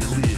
finally